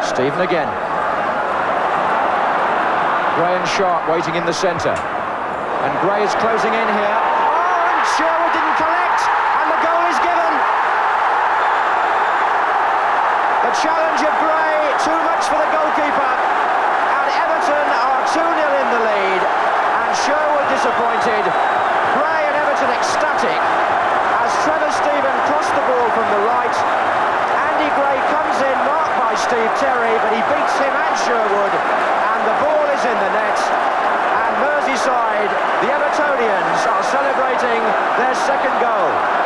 Steven again. Gray and Sharp waiting in the centre. And Gray is closing in here. Oh, and Sherwood didn't collect, and the goal is given. The challenge of Gray, too much for the goalkeeper. And Everton are 2-0 in the lead. And Sherwood disappointed. Gray and Everton ecstatic Steve Terry, but he beats him and Sherwood. And the ball is in the net. And Merseyside, the Evertonians, are celebrating their second goal.